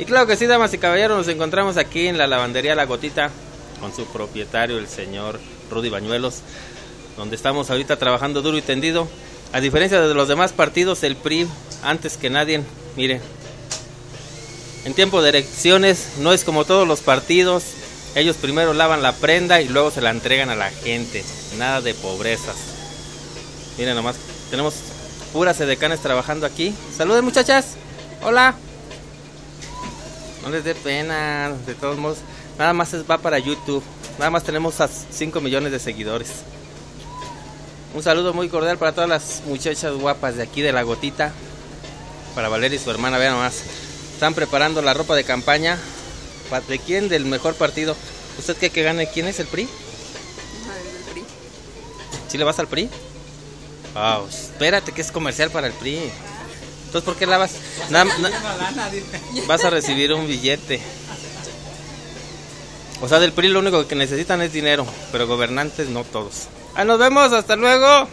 Y claro que sí, damas y caballeros, nos encontramos aquí en la lavandería La Gotita con su propietario, el señor Rudy Bañuelos, donde estamos ahorita trabajando duro y tendido. A diferencia de los demás partidos, el PRI, antes que nadie, mire, en tiempo de elecciones no es como todos los partidos, ellos primero lavan la prenda y luego se la entregan a la gente, nada de pobrezas. Miren nomás, tenemos puras edecanes trabajando aquí. Saluden muchachas, hola. No les dé pena, de todos modos. Nada más va para YouTube. Nada más tenemos a 5 millones de seguidores. Un saludo muy cordial para todas las muchachas guapas de aquí de la gotita. Para Valeria y su hermana, vean nomás. Están preparando la ropa de campaña. ¿De quién? Del mejor partido. ¿Usted qué que gane? ¿Quién es el PRI? el PRI. ¿Sí le vas al PRI? Oh, espérate que es comercial para el PRI. Entonces, ¿por qué la vas? Na, na, vas a recibir un billete. O sea, del PRI lo único que necesitan es dinero, pero gobernantes no todos. Ah, nos vemos, hasta luego.